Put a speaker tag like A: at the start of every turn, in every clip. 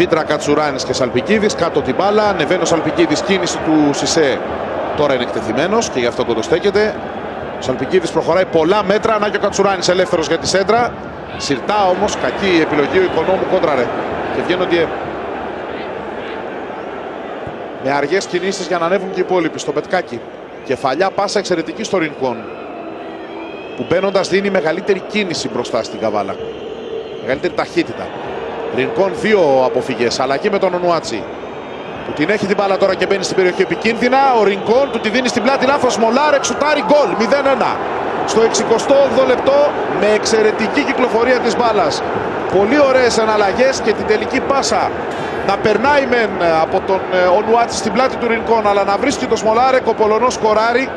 A: Βίτρα Κατσουράνης και Σαλπικίδης. Κάτω την μπάλα. Ανεβαίνει ο Σαλπικίδης. Κίνηση του Σισε. Τώρα είναι εκτεθειμένος και γι' αυτό κοντοστέκεται. Ο Σαλπικίδης προχωράει πολλά μέτρα. Να και ο Κατσουράνης ελεύθερος για τη σέντρα. Σιρτά όμως. Κακή επιλογή ο οικονόμου κόντραρε. Και βγαίνονται με αργές κινήσεις για να ανέβουν και οι υπόλοιποι στο πετκάκι. Κεφαλιά πάσα εξαιρετική στο Ρινκόν. Που μπαίνοντας δίνει μεγαλύτερη κίνηση μπροστά στην καβάλα. Μεγαλύτερη ταχύτητα. Ρινκόν δύο αποφυγές. Αλλαγή με τον Ονουάτσι. Που την έχει την μπάλα τώρα και μπαίνει στην περιοχή επικίνδυνα. Ο Ρινκόν του τη δίνει στην πλάτη λάθος. Μολάρ εξουτάρει γκολ. 0-1. Στο 68 λεπτό με εξαιρετική κυκλοφορία της μπάλας. Πολύ ωραίες αναλλαγές και την τελική πάσα να περνάει μεν από τον Ονουάτσι στην πλάτη του Ρινκόν αλλά να βρίσκει το Σμολάρεκ ο Πολωνός σκοράρει.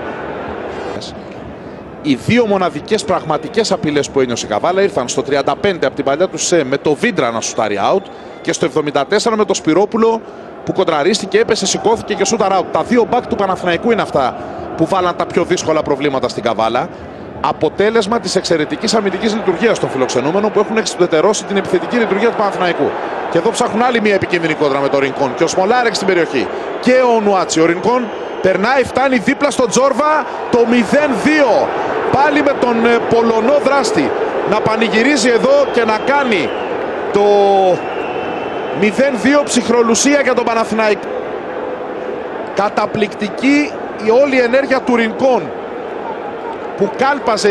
A: Οι δύο μοναδικές πραγματικές απειλές που ένιωσε η Καβάλα ήρθαν στο 35 από την παλιά τους ΣΕ με το Βίντρα να σουτάρει out και στο 74 με το Σπυρόπουλο που κοντραρίστηκε, έπεσε, σηκώθηκε και σούταρ out. Τα δύο μπακ του Παναθηναϊκού είναι αυτά που βάλαν τα πιο δύσκολα προβλήματα στην Καβάλα. Αποτέλεσμα της εξαιρετικής αμυντικής λειτουργίας των φιλοξενούμενων που έχουν εξουδετερώσει την επιθετική λειτουργία του Παναθηναϊκού. Και εδώ ψάχνουν άλλη μια επικίνδυνη κόντρα με τον Ρινκόν. Και ο Σμολάρεξ στην περιοχή. Και ο Νουάτσι. Ο Ρινκόν περνάει, φτάνει δίπλα στον Τζόρβα το 0-2. Πάλι με τον Πολωνό δράστη να πανηγυρίζει εδώ και να κάνει το 0-2 ψυχρολουσία για τον Παναθηναϊκό. Καταπληκτική η όλη ενέργεια του Ρινκόν που κάλπαζε